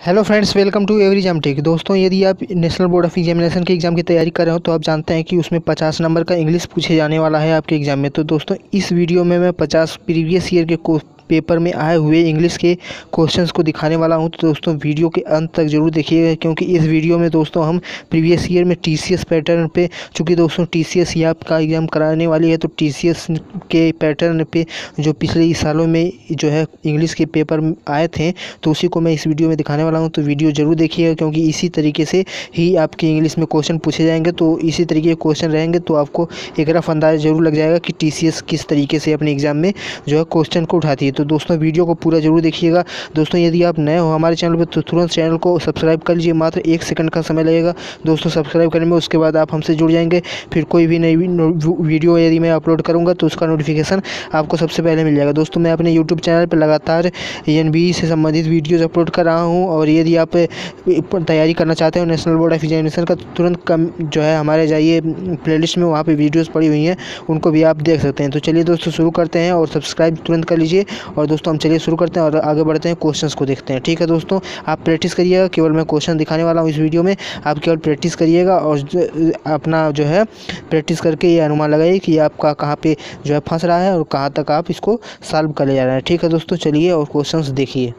Hello friends welcome to every exam tech दोस्तों, यदि आप नेशनल बोर्ड ऑफ़ एग्जामिनेशन के एग्ज़ाम की तैयारी कर रहे हो तो आप जानते हैं कि उसमें 50 नंबर का इंग्लिश पूछे जाने वाला है आपके एग्ज़ाम में। तो दोस्तों, इस वीडियो में मैं 50 प्रीवियस ईयर के पेपर में आए हुए इंग्लिश के क्वेश्चंस को दिखाने वाला हूँ। तो दोस्तों, वीडियो के अंत तक ज़रूर देखिएगा, क्योंकि इस वीडियो में दोस्तों हम प्रीवियस ईयर में टीसीएस पैटर्न पे, चूँकि दोस्तों टी सी ही आपका एग्ज़ाम कराने वाली है तो टीसीएस के पैटर्न पे जो पिछले सालों में जो है इंग्लिश के पेपर आए थे तो उसी को मैं इस वीडियो में दिखाने वाला हूँ। तो वीडियो ज़रूर देखिएगा, क्योंकि इसी तरीके से ही आपके इंग्लिश में क्वेश्चन पूछे जाएँगे। तो इसी तरीके के क्वेश्चन रहेंगे तो आपको एक रफ अंदाज़ ज़रूर लग जाएगा कि टीसीएस किस तरीके से अपने एग्ज़ाम में जो है क्वेश्चन को उठाती है। तो दोस्तों वीडियो को पूरा ज़रूर देखिएगा। दोस्तों, यदि आप नए हो हमारे चैनल पर तो तुरंत चैनल को सब्सक्राइब कर लीजिए, मात्र एक सेकंड का समय लगेगा। दोस्तों, सब्सक्राइब करने में उसके बाद आप हमसे जुड़ जाएँगे। फिर कोई भी नई वीडियो यदि मैं अपलोड करूँगा तो उसका नोटिफिकेशन आपको सबसे पहले मिल जाएगा। दोस्तों, मैं अपने यूट्यूब चैनल पर लगातार एन से संबंधित वीडियोज़ अपलोड कर रहा हूँ, और यदि आप तैयारी करना चाहते हो नेशनल बोर्ड ऑफ़ एग्जामिनेशन का तो तुरंत कम, जो है हमारे जाइए प्लेलिस्ट में, वहाँ पे वीडियोस पड़ी हुई हैं, उनको भी आप देख सकते हैं। तो चलिए दोस्तों, शुरू करते हैं और सब्सक्राइब तुरंत कर लीजिए और दोस्तों, हम चलिए शुरू करते हैं और आगे बढ़ते हैं क्वेश्चंस को देखते हैं। ठीक है दोस्तों, आप प्रैक्टिस करिएगा, केवल मैं क्वेश्चन दिखाने वाला हूँ इस वीडियो में। आप केवल प्रैक्टिस करिएगा और अपना जो है प्रैक्टिस करके ये अनुमान लगाइए कि आपका कहाँ पर जो है फंस रहा है और कहाँ तक आप इसको सॉल्व कर ले जा रहे हैं। ठीक है दोस्तों, चलिए और क्वेश्चन देखिए।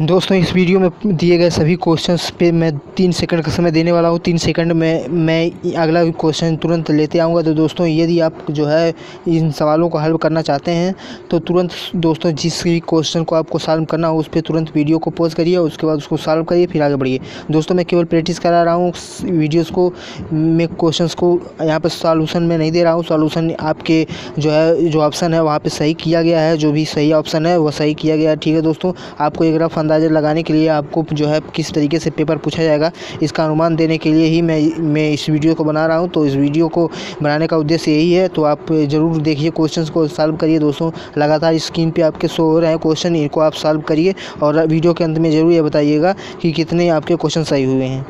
दोस्तों, इस वीडियो में दिए गए सभी क्वेश्चंस पे मैं तीन सेकंड का समय देने वाला हूँ। तीन सेकंड में मैं अगला क्वेश्चन तुरंत लेते आऊँगा। तो दोस्तों, यदि आप जो है इन सवालों को हल करना चाहते हैं तो तुरंत दोस्तों, जिस भी क्वेश्चन को आपको सॉल्व करना हो, उस पर तुरंत वीडियो को पोज करिए उसके बाद उसको सॉल्व करिए, फिर आगे बढ़िए। दोस्तों, मैं केवल प्रैक्टिस करा रहा हूँ। वीडियोज़ को, मैं क्वेश्चन को यहाँ पर सॉल्यूशन में नहीं दे रहा हूँ। सॉल्यूशन आपके जो है, जो ऑप्शन है, वहाँ पर सही किया गया है। जो भी सही ऑप्शन है, वो सही किया गया है। ठीक है दोस्तों, आपको एक रफ अंदाज़ा लगाने के लिए आपको जो है किस तरीके से पेपर पूछा जाएगा, इसका अनुमान देने के लिए ही मैं मैं इस वीडियो को बना रहा हूँ। तो इस वीडियो को बनाने का उद्देश्य यही है तो आप ज़रूर देखिए क्वेश्चन को सॉल्व करिए दोस्तों। लगातार स्क्रीन पर आपके शो हो रहे हैं क्वेश्चन इनको आप सॉल्व करिए और वीडियो के अंत में ज़रूर ये बताइएगा कि कितने आपके क्वेश्चन सही हुए हैं।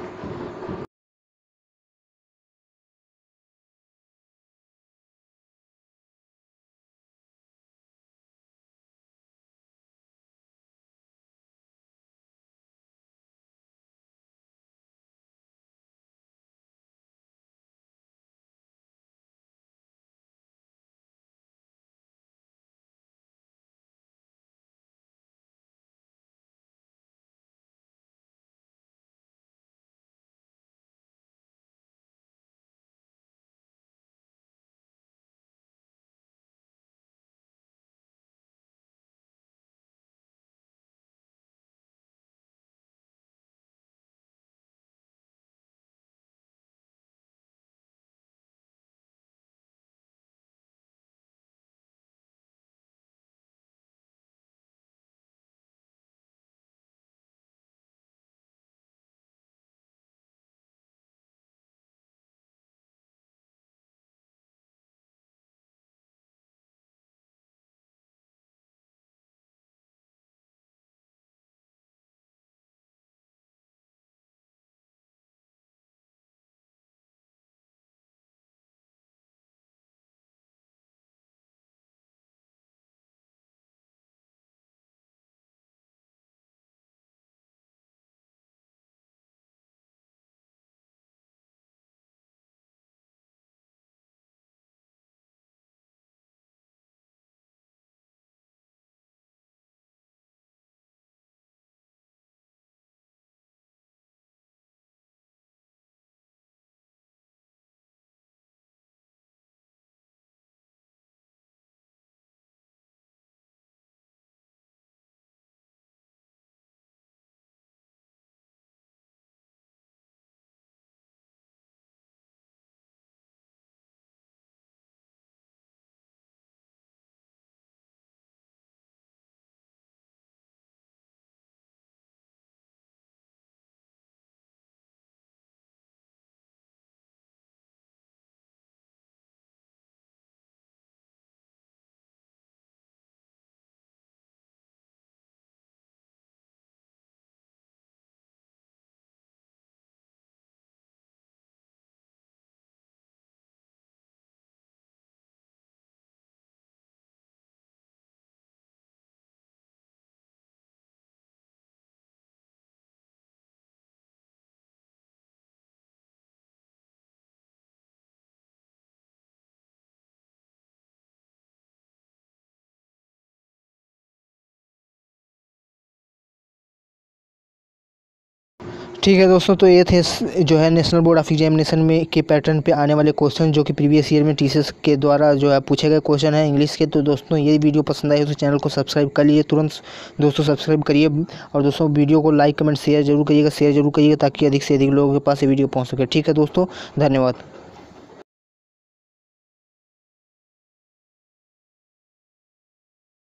ठीक है दोस्तों तो ये थे जो है नेशनल बोर्ड ऑफ़ एग्जामिनेशन में के पैटर्न पे आने वाले क्वेश्चन जो कि प्रीवियस ईयर में टीचर्स के द्वारा जो है पूछे गए क्वेश्चन है इंग्लिश के। तो दोस्तों, ये वीडियो पसंद आए तो चैनल को सब्सक्राइब कर लिए। तुरंत दोस्तों सब्सक्राइब करिए और दोस्तों वीडियो को लाइक कमेंट शेयर ज़रूर करिएगा। शेयर ज़रूर करिएगा ताकि अधिक से अधिक लोगों के पास ये वीडियो पहुँच सके। ठीक है दोस्तों, धन्यवाद।